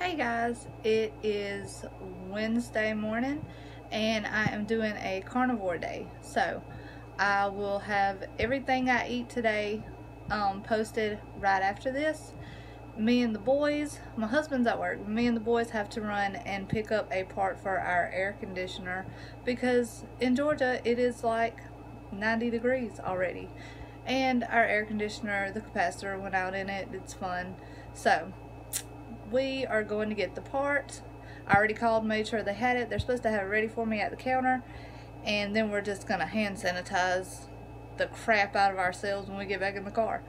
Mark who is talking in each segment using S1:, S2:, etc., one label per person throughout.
S1: Hey guys, it is Wednesday morning and I am doing a carnivore day. So I will have everything I eat today um, posted right after this. Me and the boys, my husband's at work, me and the boys have to run and pick up a part for our air conditioner because in Georgia it is like 90 degrees already. And our air conditioner, the capacitor went out in it, it's fun. So we are going to get the part. I already called, made sure they had it. They're supposed to have it ready for me at the counter. And then we're just going to hand sanitize the crap out of ourselves when we get back in the car.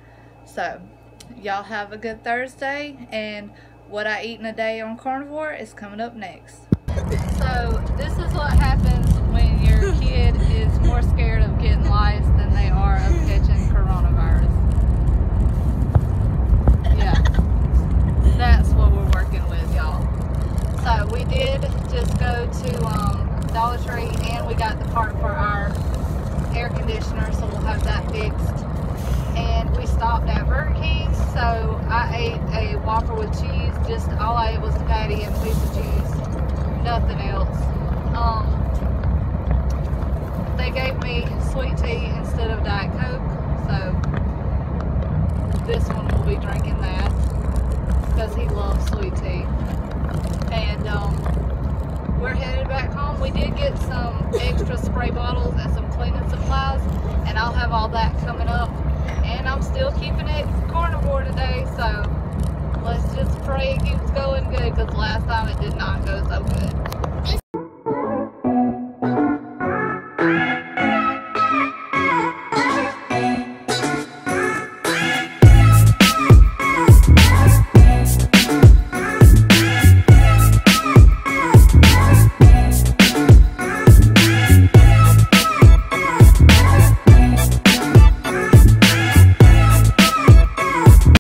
S1: So, y'all have a good Thursday. And what I eat in a day on carnivore is coming up next. So, this is what happens when your kid is more scared of getting lice than they are of catching coronavirus. Yeah that's what we're working with, y'all. So we did just go to um, Dollar Tree and we got the part for our air conditioner, so we'll have that fixed. And we stopped at Burger King, so I ate a Whopper with cheese. Just all I ate was the patty and a piece of cheese, nothing else. Um, they gave me sweet tea instead of Diet Coke, so this one will be drinking that because he loves sweet tea. And um, we're headed back home. We did get some extra spray bottles and some cleaning supplies, and I'll have all that coming up. And I'm still keeping it carnivore today, so let's just pray it keeps going good because last time it did not go so good.